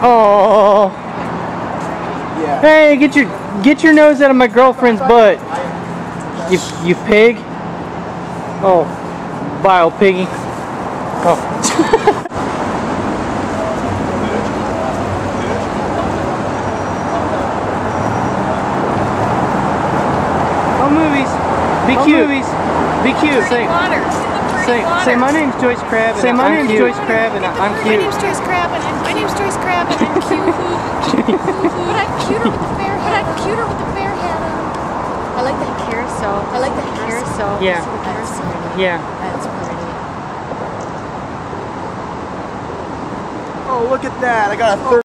Oh. Yeah. Hey, get your get your nose out of my girlfriend's butt. You you pig. Oh, vile piggy. Oh. movies. Be cute. Movies. Be cute. Say, Water. Say, say, my name's Joyce Crab. Say, my name's. Joyce Crab, and I'm cute. My name's Joyce Crab, and I'm, my name's Joyce Crab, and I'm cute. but I'm cuter with the fair. But I'm cuter with the fair hat on. I like the carousel. I like the carousel. Yeah. See the carousel? Yeah. That's pretty. Oh, look at that. I got a third.